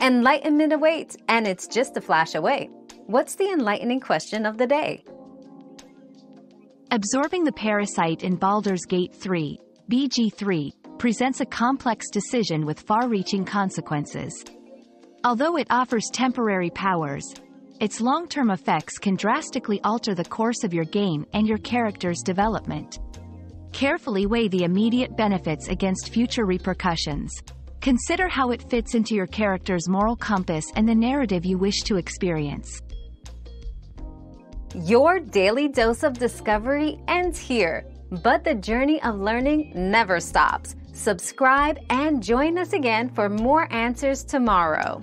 Enlightenment awaits, and it's just a flash away. What's the enlightening question of the day? Absorbing the parasite in Baldur's Gate 3, BG3, presents a complex decision with far-reaching consequences. Although it offers temporary powers, its long-term effects can drastically alter the course of your game and your character's development. Carefully weigh the immediate benefits against future repercussions. Consider how it fits into your character's moral compass and the narrative you wish to experience. Your daily dose of discovery ends here, but the journey of learning never stops. Subscribe and join us again for more answers tomorrow.